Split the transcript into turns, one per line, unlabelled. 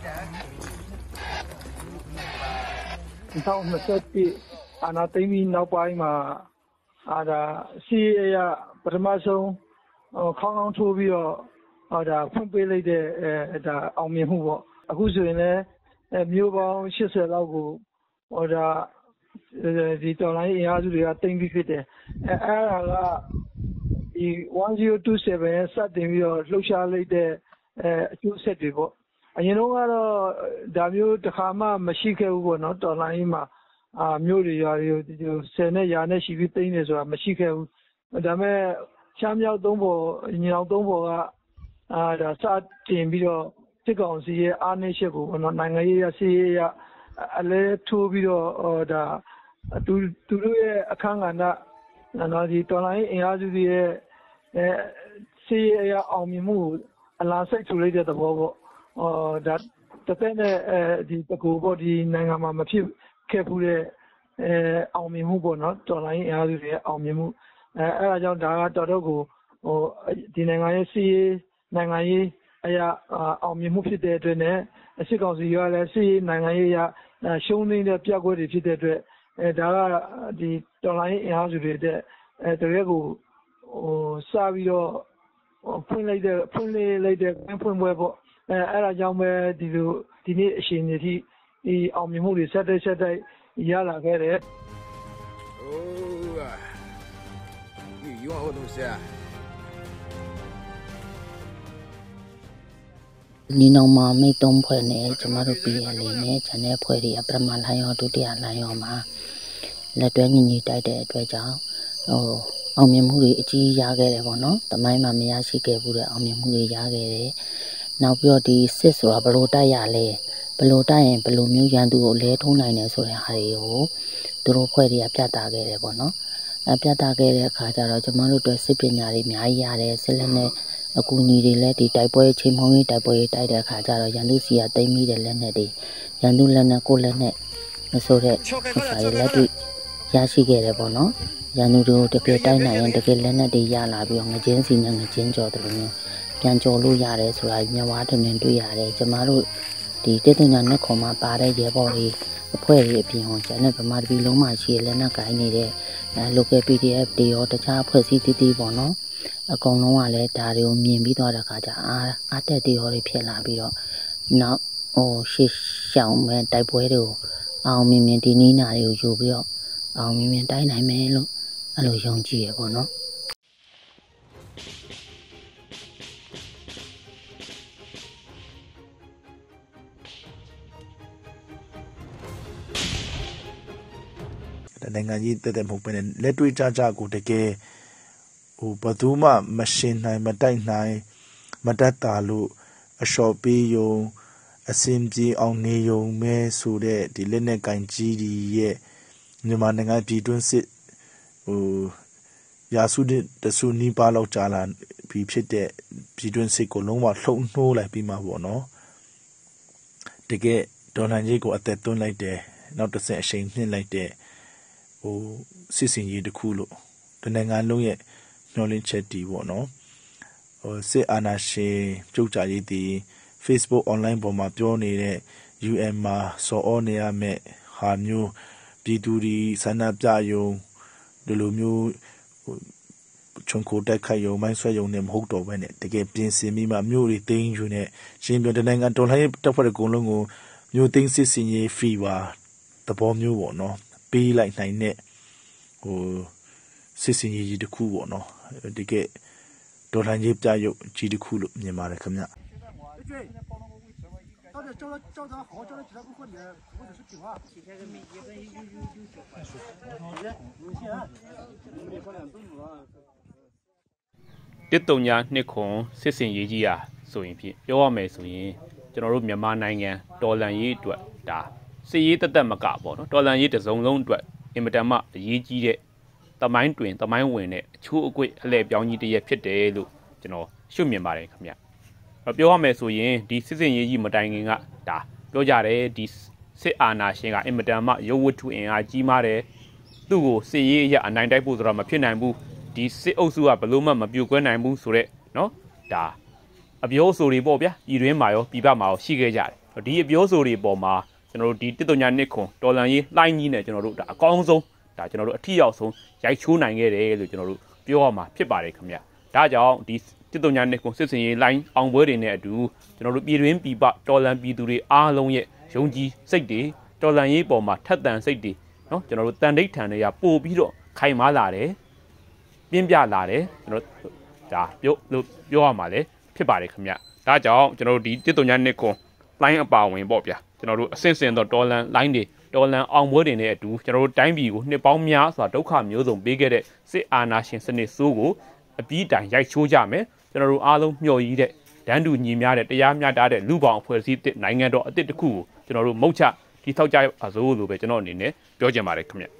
2021အာဏာသိမ်းပြီးနောက်ပိုင်းမှာအာဒါစီအရပထမဆုံးခေါင်းကောင်းထိုးပြီးတော့အာဒါဖွင့်ပေးလိုက်တဲ့အဲဒါအောင်မြင်မှုပေါ့အခုဆိုရင်လည်းမျိုးပေါင်း80လောက်ကိုဟောဒါဒီတော်လိုင်းအင်အားစုတွေကတင်ပြီးဖြစ်တယ်အဲအဲ့ဒါကဒီ1027ရဲ့စတင်ပြီးတော့လှုပ်ရှားလိုက်တဲ့အဲအကျိုးဆက်တွေပေါ့ အရင်တော့ကတော့ ဒါမျိုးတစ်ခါမှ မရှိခဲ့ဘူးပေါ့နော် တော်လိုင်းမှာအာမြို့တွေရွာတွေဒီ10နဲ့ ရာနဲ့ရှိပြီး သိမ်းနေဆိုတာ မရှိခဲ့ဘူး ဒါပေမဲ့ချမ်းမြောက်သုံးပေါ်ညောင်သုံးပေါ်ကအာဒါစတင်ပြီးတော့ စစ်ကောင်စီရဲ့ အားနည်းချက်ကိုပေါ့နော်နိုင်ငံရေးရစီးရေးရအလဲထိုးပြီးတော့ဟောဒါသူသူတို့ရဲ့ အခမ်းကဏ္ဍနော်ဒီတော်လိုင်းအင်အားစုတွေရဲ့အဲစီးရေးရအောင်မြင်မှုအလားစိတ်ထူလိုက်တဲ့ သဘောပေါ့ဟောဒါ တသက်နဲ့အဲဒီတကူပေါ့ဒီနိုင်ငံမှာ မဖြစ်ခဲ့ဘူးတဲ့အဲအောင်မြင်မှုပေါ့နော် တော်လိုင်းအင်အားစုတွေရဲ့ အောင်မြင်မှု အဲအဲ့ဒါကြောင့် ဒါက တော်တော့ကိုဟို ဒီနိုင်ငံရဲ့စီးရေး နိုင်ငံရေးအရာအောင်မြင်မှုဖြစ်တဲ့အတွက်နဲ့ စစ်ကောင်စီကလည်းစီးနိုင်ငံရေးအရ ရှုံးနေတဲ့ ပြက်ကွက်တွေဖြစ်တဲ့အတွက်အဲဒါကဒီတော်လိုင်းအင်အားစုတွေတဲ့အဲတကယ်ကိုဟို စပြီးတော့ ဖွင့်လိုက်တဲ့ဖွင့်လိုက်တဲ့ဖွင့်ပွဲပေါ့ အဲဒါကြောင့်ပဲဒီလိုဒီနေ့အချိန်ကြီးဒီအောင်မြင်မှုတွေဆက်တိုက်ဆက်တိုက်ရလာခဲ့တယ်။
အိုးကဒီရောဟိုတော့ဆရာ
နီနောင်မမိတ်သုံးဖွဲ့နဲ့ကျမတို့ PLA နဲ့ channel ဖွဲ့တွေကပထမလိုင်းရောဒုတိယလိုင်းရောမှာလက်တွဲညီညီတိုက်တဲ့အတွက်ကြောင့်ဟိုအောင်မြင်မှုတွေအကြီးရခဲ့တယ်ပေါ့နော်။တမိုင်းမှာမရရှိခဲ့ဘူးတဲ့အောင်မြင်မှုတွေရခဲ့တယ်။ နောက်ပြီးတော့ဒီစစ်ဆိုတာဘလို့တိုက်ရလဲဘလို့တိုက်ရင်ဘလို့မျိုးရန်သူကိုလဲထုံးနိုင်တယ်ဆိုတဲ့ဟာတွေကိုသူတို့ဖွဲ့တွေကပြသခဲ့တယ်ပေါ့နော်။အဲပြသခဲ့တဲ့အခါကျတော့ကျမတို့အတွက်စစ်ပညာတွေအများကြီးရတယ်စစ်လက်နဲ့အကူအညီတွေလည်းဒီတိုက်ပွဲချိန်မုံရေးတိုက်ပွဲတိုက်တဲ့အခါကျတော့ရန်သူစီကတိမ့်မိတဲ့လက်နဲ့တွေရန်သူလက်နဲ့ကိုလက်နဲ့မဆိုတဲ့ဟာတွေလက်တွေရရှိခဲ့တယ်ပေါ့နော်ရန်သူတို့တကယ်တိုက်နိုင်ရင်တကယ်လက်နဲ့တွေရလာပြီးတော့ငကျင်းစီနဲ့ငကျင်းကြော်တယ်လို့မျိုး ပြန်ကြော်လို့ရတယ်ဆိုတာမြဝါထင်ထင်တွေ့ရတယ်ကျမတို့ဒီတေတုညာနဲ့ခွန်မှာပါတဲ့ရဲဘော်တွေအဖွဲ့တွေအပြင်ဟောကျန်တဲ့ဗမာတပီလုံးမှာရှိရလက်နက်ကိုင်းနေတဲ့အဲ local PDF တွေရောတခြားအဖွဲ့အစည်းတည်တည်ပေါ့နော်အကုန်လုံးကလည်းဒါတွေကိုမြင်ပြီးတော့တခါကျအားအားတက်တေရောတွေဖြစ်လာပြီးတော့နောက်ဟိုရှေ့ရှောင်းမဲ့တိုက်ပွဲတွေကိုအောင်မြင်မြင်ဒီနီးနာတွေကိုယူပြီးတော့အောင်မြင်မြင်တိုင်းနိုင်မယ်လို့အဲ့လိုယုံကြည်ရပေါ့နော်
နိုင်ငံကြီးတက်တက်မဟုတ်ဘဲနဲ့လက်တွေ့ကြကြကိုတကယ်ဟိုဘသူမှမရှင်နိုင်မတိုက်နိုင်မတတ်တာလို့အလျှော်ပေးယုံအစင်ပြေအောင်နေယုံမဲဆိုတဲ့ဒီလက်နဲ့ကင်ကြီးဒီရဲ့မြန်မာနိုင်ငံပြည်တွင်းစစ်ဟိုရာစုတတဆူနီးပါးလောက်ကြာလာပြီးဖြစ်တဲ့ပြည်တွင်းစစ်ကိုလုံးဝလှုံ့နှိုးလိုက်ပြီးမှပေါ့နော်တကယ်ဒေါ်လာကြီးကိုအသက်သွင်းလိုက်တယ်နောက်တစ်ဆင့်အချိန်နှင်းလိုက်တဲ့ ဟိုစစ်စင်ရေးတစ်ခုလို့တနိုင်ငံလုံးရဲ့မျှော်လင့်ချက်တီပေါ့နော်ဟိုစစ်အာဏာရှင်ပြုတ်ကြရေးတီ Facebook online ပေါ်မှာပြောနေတဲ့ UN မှာစော်ဩနေရမယ့်ဟာမျိုးပြည်သူတွေဆန္ဒပြယုံဒီလိုမျိုးချုံကိုတက်ခိုက်ယုံမိုင်းဆွဲယုံနဲ့မဟုတ်တော့ဘဲနဲ့တကယ်ပြင်ဆင်ပြီးမှမြို့တွေတင်းယူနေရှင်ပြတဲ့နိုင်ငံတော်လှန်ရေးတပ်ဖွဲ့အကုန်လုံးကိုမြို့သိမ်းစစ်စင်ရေးဖီဝါသဘောမျိုးပေါ့နော် ပေးလိုက်နိုင်တဲ့ဟိုစစ်စင်ရေးကြီးတစ်ခုပေါ့နော်တကယ်ဒေါ်လာကြီးပြရုပ်ကြီးတစ်ခုလို့မြင်ပါတယ်ခင်ဗျ到底叫他叫他好好叫他其他顾客里或者是品话，其他的每一个优优优优秀。有些，我们得放两动物啊。တစ်တုံညာနှစ်ခွန်စစ်စင်ရေးကြီးอ่ะဆိုရင်ဖြင့်ပြောရမယ်ဆိုရင်ကျွန်တော်တို့မြန်မာနိုင်ငံတော်လန်ရေးအတွက်ဒါ စစ်ရေးတက်တက်မကပေါ့နော်တော်လန်ရေးတစုံလုံးအတွက်အင်မတန်မှအရေးကြီးတဲ့တမိုင်းတွင်တမိုင်းဝင်တဲ့အချိုးအကွေ့အလဲပြောင်းကြီးတရက်ဖြစ်တယ်လို့ကျွန်တော်ရှုမြင်ပါတယ်ခင်ဗျပြောရမယ်ဆိုရင်ဒီစစ်စင်ရေးကြီးမတိုင်ခင်ကဒါပြောကြတယ်ဒီစစ်အာဏာရှင်ကအင်မတန်မှရုပ်ဝတ္ထုအင်အားကြီးမားတယ်သူ့ကိုစစ်ရေးအရအနိုင်တိုက်ဖို့ဆိုတော့မဖြစ်နိုင်ဘူးဒီစစ်အုပ်စုကဘလို့မှမပြုတ်ကွဲနိုင်ဘူးဆိုတော့နော်ဒါအပြောဆိုတွေပေါ့ဗျာပြည်တွင်းမှာရောပြည်ပမှာရောရှိခဲ့ကြတယ်
ဒီအပြောဆိုတွေပေါ်မှာ ကျွန်တော်တို့ဒီတစ်တုံညာနှစ်ခွန်တော်လန်ရေးလှိုင်းကြီးနဲ့ကျွန်တော်တို့ဒါအကောင်းဆုံးဒါကျွန်တော်တို့အထီရောက်ဆုံးရိုက်ချိုးနိုင်ခဲ့တယ်လို့ကျွန်တော်တို့ပြောရမှာဖြစ်ပါတယ်ခင်ဗျဒါကြောင့်ဒီတစ်တုံညာနှစ်ခွန်စစ်စင်ရေးလှိုင်းအောင်ပွဲတွေနဲ့အတူကျွန်တော်တို့ပြည်တွင်းပြည်ပတော်လန်ပြည်သူတွေအားလုံးရဲ့ယုံကြည်စိတ်တွေတော်လန်ရေးပေါ်မှာထက်သန်စိတ်တွေနော်ကျွန်တော်တို့တန်ဋိဌာန်တွေကပို့ပြီးတော့ခိုင်မာလာတယ်ပြင်းပြလာတယ်ကျွန်တော်ဒါပြောလို့ပြောရမှာလေဖြစ်ပါတယ်ခင်ဗျဒါကြောင့်ကျွန်တော်တို့ဒီတစ်တုံညာနှစ်ခွန် လိုင်းအပါဝင်ပေါ့ဗျာကျွန်တော်တို့အဆင့်ဆင့်သောတော်လန်လိုင်းတွေတော်လန်အောင်ပွဲတွေနဲ့အတူကျွန်တော်တို့တိုင်းပြည်ကိုနှစ်ပေါင်းများစွာဒုက္ခမျိုးစုံပေးခဲ့တဲ့စစ်အာဏာရှင်စနစ်ဆိုးကိုအပြီးတိုင်ရိုက်ချိုးကြမယ်ကျွန်တော်တို့အားလုံးမျှော်ရည်တဲ့ဒန်းတူညီများတဲ့တရားမျှတတဲ့လူပေါင်းအဖွဲ့အစည်းတစ်နိုင်ငံတော်အစ်စ်တစ်ခုကိုကျွန်တော်တို့မုတ်ချတိထောက်ကြပါစို့လို့ပဲကျွန်တော်အနေနဲ့ပြောချင်ပါတယ်ခင်ဗျ